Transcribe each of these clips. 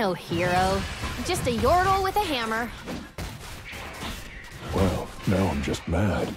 no hero. Just a yordle with a hammer. Well, now I'm just mad.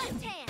Left hand!